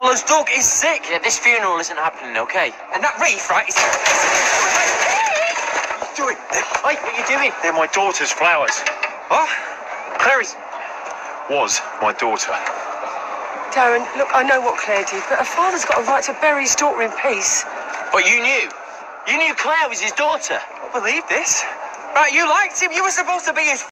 This dog is sick. Yeah, this funeral isn't happening, okay? And that wreath, right, is... What are you doing? Hey, what are you doing? They're my daughter's flowers. What? Clary's... Was my daughter. Darren, look, I know what Clare did, but a father's got a right to bury his daughter in peace. But you knew. You knew Clare was his daughter. I believe this. Right, you liked him. You were supposed to be his